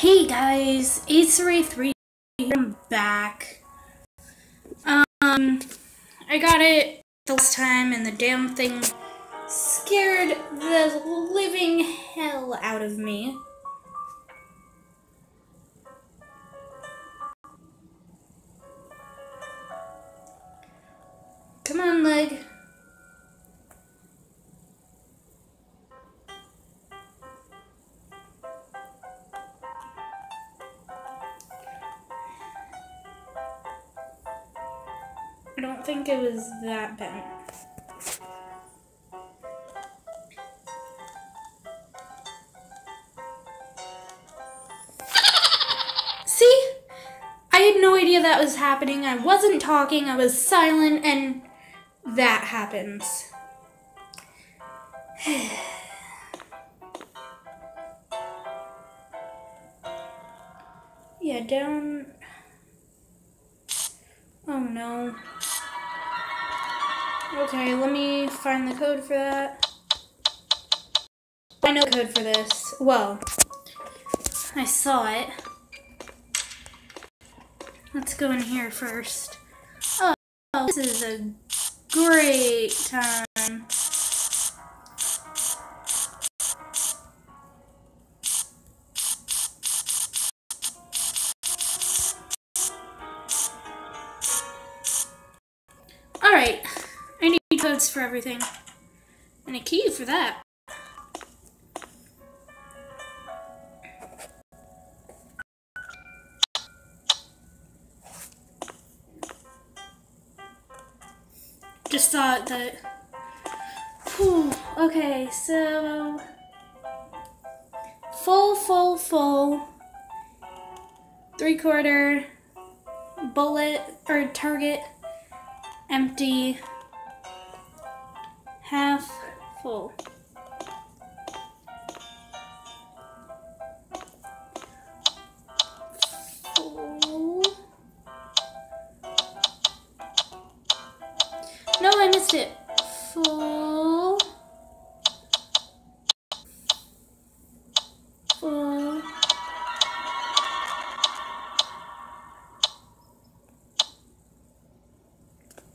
Hey guys, A3 I'm back. Um, I got it the last time and the damn thing scared the living hell out of me. Come on, leg. I don't think it was that bad. See? I had no idea that was happening. I wasn't talking, I was silent, and that happens. yeah, down. Oh no. Okay, let me find the code for that. I know the code for this. Well, I saw it. Let's go in here first. Oh, this is a great time. Codes for everything. And a key for that. Just thought that. Whew, okay, so. Full, full, full. Three quarter. Bullet or target. Empty. Half full. No, I missed it. Full. Full.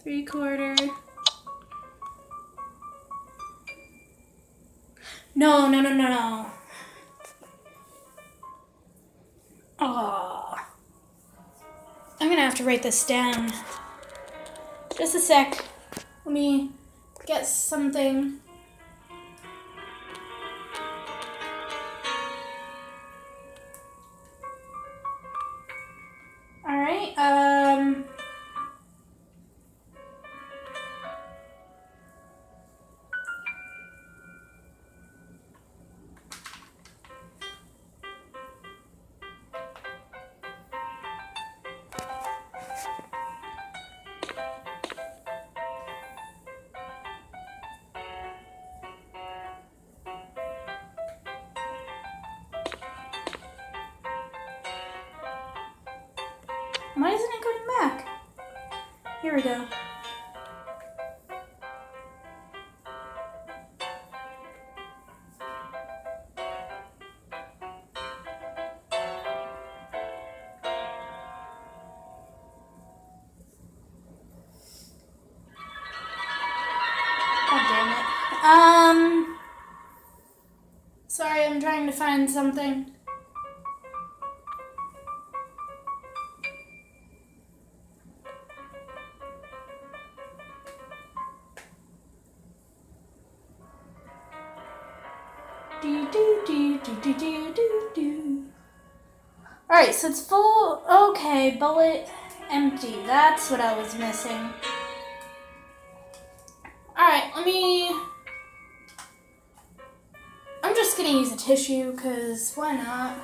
Three quarter. No, no, no, no, no. Oh. I'm gonna have to write this down. Just a sec. Let me get something. Here we go. Um. Sorry, I'm trying to find something. Do, do, do, do, do, do, do, do. Alright, so it's full. Okay, bullet empty. That's what I was missing. Alright, let me. I'm just gonna use a tissue, because why not?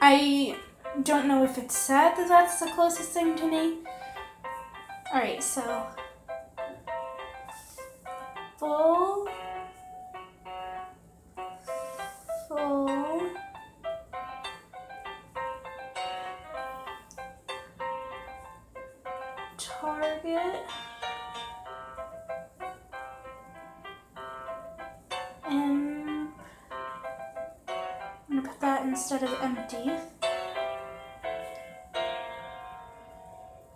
I don't know if it's sad that that's the closest thing to me. All right, so. Full, full, target, and. I'm gonna put that instead of empty.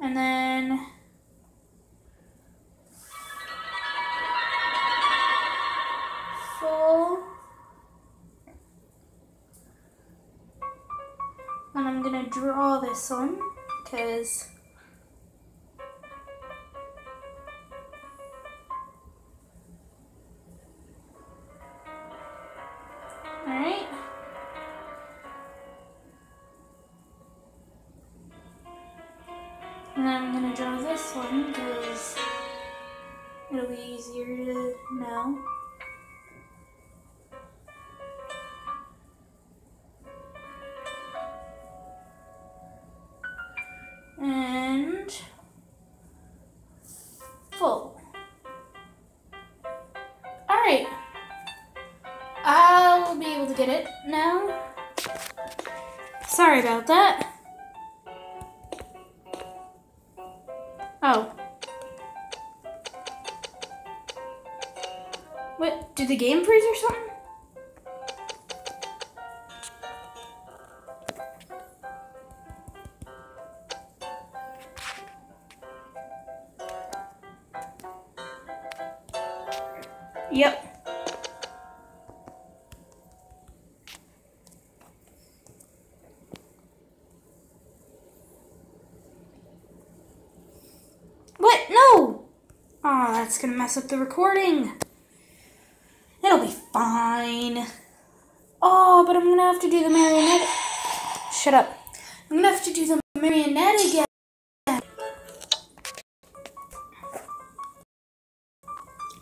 And then. This one because Alright. And then I'm gonna draw this one because it'll be easier to know. Sorry about that. Oh. What? Did the game freeze or something? Oh, that's gonna mess up the recording. It'll be fine. Oh, but I'm gonna have to do the marionette. Shut up. I'm gonna have to do the marionette again.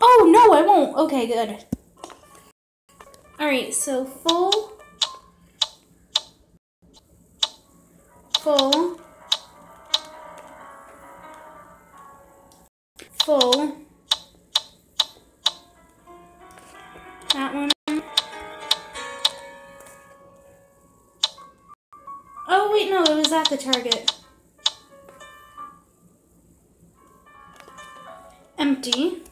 Oh, no, I won't. Okay, good. Alright, so. Full. full. The target. Empty.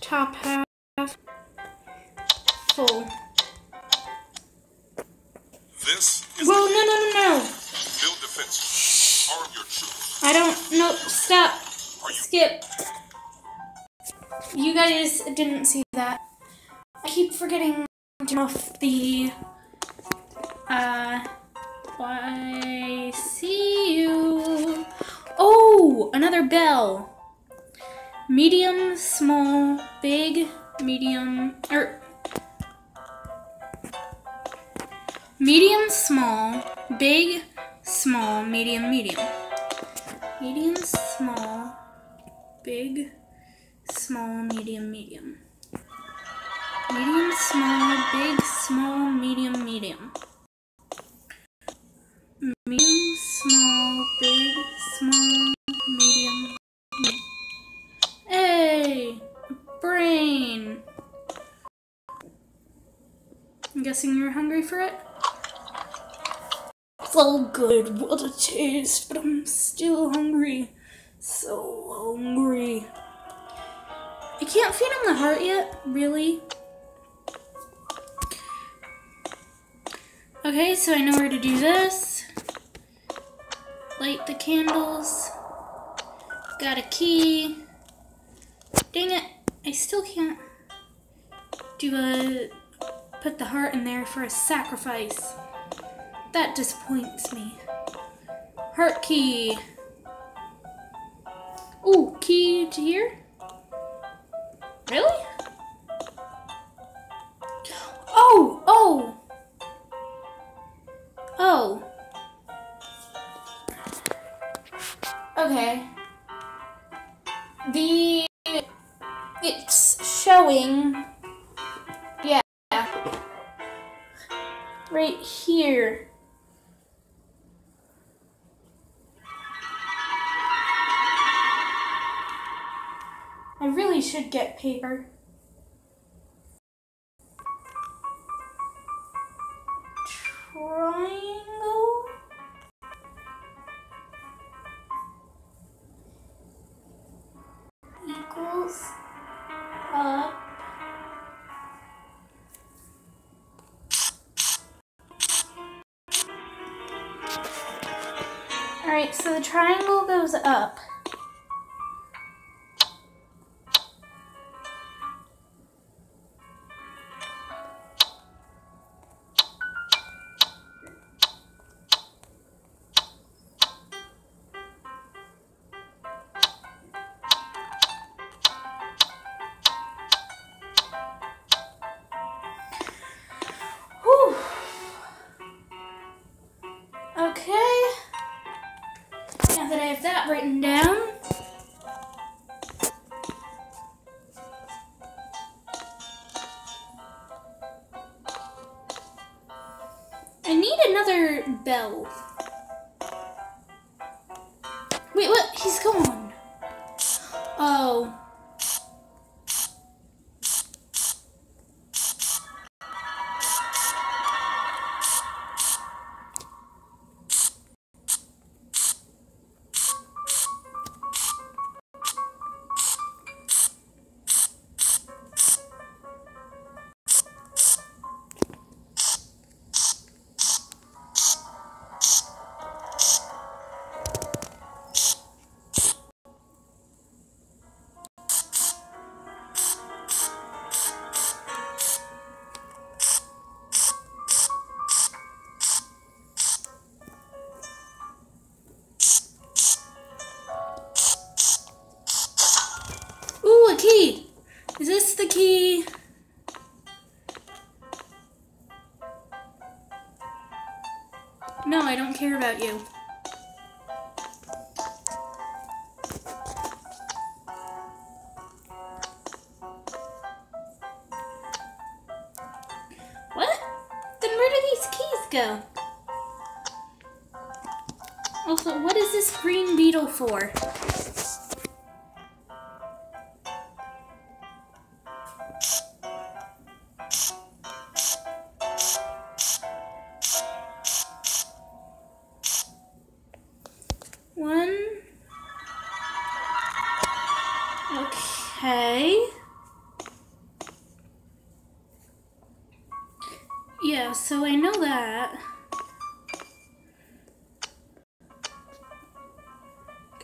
Top half. Full. This is Whoa, no, no, no, no. build defenses. Arm your troops. I don't no stop. Skip. You guys didn't see that. I keep turn off the uh I see you. Oh, another bell. Medium, small, big, medium, or medium, small, big, small, medium, medium. Medium, small, big, small, medium, medium. Medium, small, big, small, medium, medium. Medium, small, big, small, medium, medium. Hey! Brain! I'm guessing you're hungry for it? So good, what a taste, but I'm still hungry. So hungry. I can't feed him the heart yet, really? Okay, so I know where to do this. Light the candles. Got a key. Dang it, I still can't do a put the heart in there for a sacrifice. That disappoints me. Heart key. Ooh, key to here? Really? Right here. I really should get paper. Alright, so the triangle goes up. Okay. That I have that written down. About you. What? Then where do these keys go? Also, what is this green beetle for?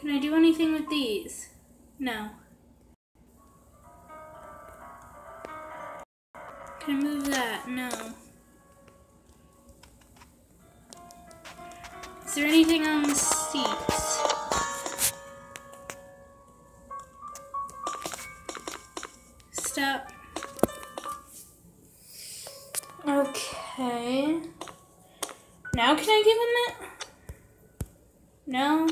Can I do anything with these? No. Can I move that? No. Is there anything on the seats? Stop. Okay. Now can I give him it? No.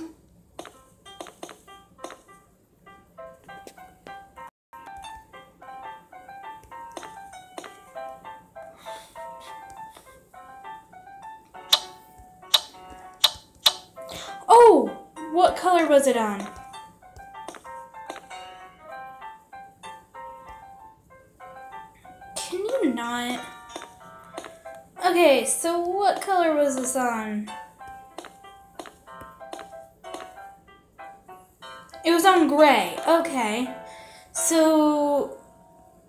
Was it on? Can you not? Okay, so what color was this on? It was on gray. Okay. So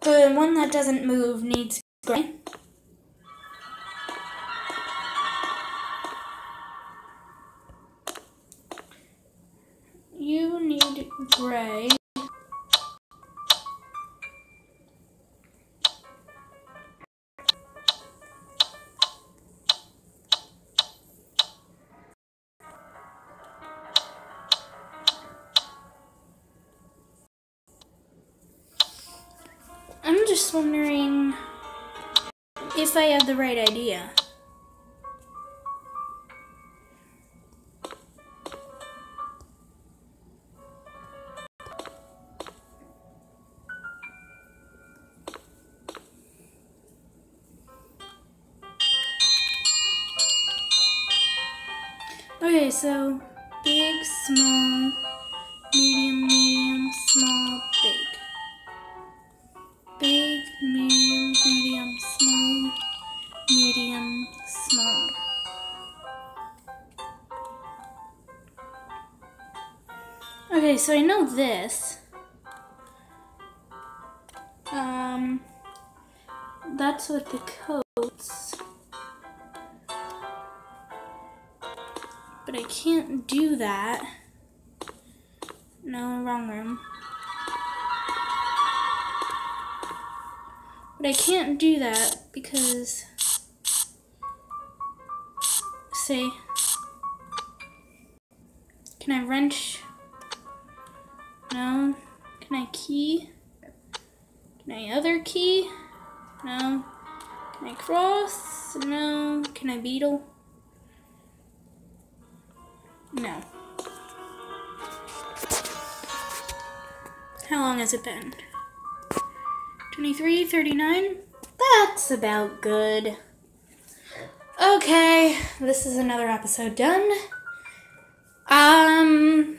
the one that doesn't move needs gray. Just wondering if I have the right idea. So I know this. Um, that's with the coats. But I can't do that. No, wrong room. But I can't do that because, say, can I wrench? No. Can I key? Can I other key? No. Can I cross? No. Can I beetle? No. How long has it been? 23, 39? That's about good. Okay, this is another episode done. Um,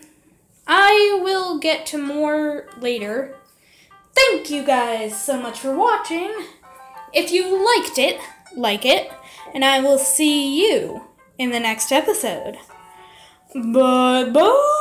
will get to more later. Thank you guys so much for watching. If you liked it, like it, and I will see you in the next episode. Bye bye.